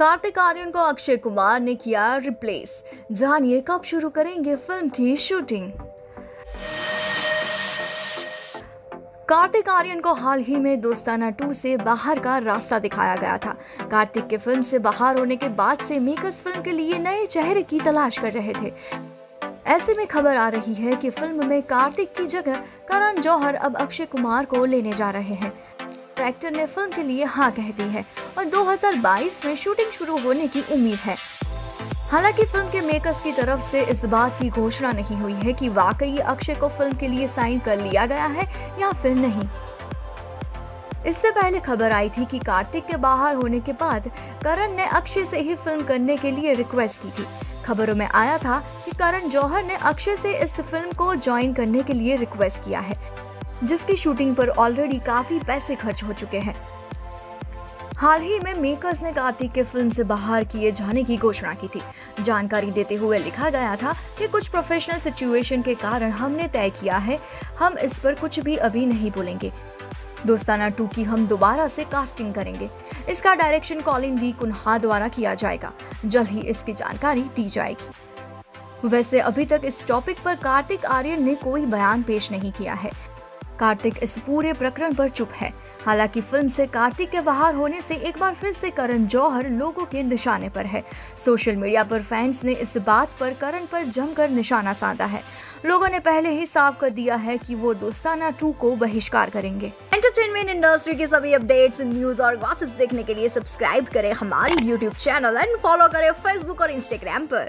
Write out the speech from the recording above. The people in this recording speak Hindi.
कार्तिक आर्यन को अक्षय कुमार ने किया रिप्लेस जानिए कब शुरू करेंगे फ़िल्म की शूटिंग कार्तिक आर्यन को हाल ही में दोस्ताना टू से बाहर का रास्ता दिखाया गया था। कार्तिक के फ़िल्म से बाहर होने के बाद से मेकर्स फ़िल्म के लिए नए चेहरे की तलाश कर रहे थे। ऐसे में खबर आ रही है कि फ़िल्म में कार्तिक की जगह करण जौहर अब अक्षय कुमार को लेने जा रहे हैं। एक्टर ने फ़िल्म के लिए हाँ कह दी है और 2022 में शूटिंग शुरू होने की उम्मीद है। हालाँकि फ़िल्म के मेकर्स की तरफ़ से इस बात की घोषणा नहीं हुई है कि वाकई अक्षय को फ़िल्म के लिए साइन कर लिया गया है या फिर नहीं। इससे पहले खबर आई थी कि कार्तिक के बाहर होने के बाद करण ने अक्षय से ही फ़िल्म करने के लिए रिक्वेस्ट की थी। खबरों में आया था कि करण जौहर ने अक्षय से इस फ़िल्म को ज्वाइन करने के लिए रिक्वेस्ट किया है। जिसकी शूटिंग पर ऑलरेडी काफ़ी पैसे खर्च हो चुके हैं। हाल ही में मेकर्स ने कार्तिक के फ़िल्म से बाहर किए जाने की घोषणा की थी। जानकारी देते हुए लिखा गया था कि कुछ प्रोफेशनल सिचुएशन के कारण हमने तय किया है, हम इस पर कुछ भी अभी नहीं बोलेंगे। दोस्ताना टू की हम दोबारा से कास्टिंग करेंगे। इसका डायरेक्शन कॉलिन डी कुन्हा द्वारा किया जाएगा। जल्द ही इसकी जानकारी दी जाएगी। वैसे अभी तक इस टॉपिक पर कार्तिक आर्यन ने कोई बयान पेश नहीं किया है। कार्तिक इस पूरे प्रकरण पर चुप है। हालाँकि फ़िल्म से कार्तिक के बाहर होने से एक बार फिर से करण जौहर लोगों के निशाने पर है। सोशल मीडिया पर फैंस ने इस बात पर करण पर जमकर निशाना साधा है। लोगों ने पहले ही साफ़ कर दिया है कि वो दोस्ताना टू को बहिष्कार करेंगे। एंटरटेनमेंट इंडस्ट्री के सभी अपडेट्स न्यूज़ और गॉसिप्स देखने के लिए सब्सक्राइब करें हमारे यूट्यूब चैनल एंड फॉलो करें फेसबुक और इंस्टाग्राम पर।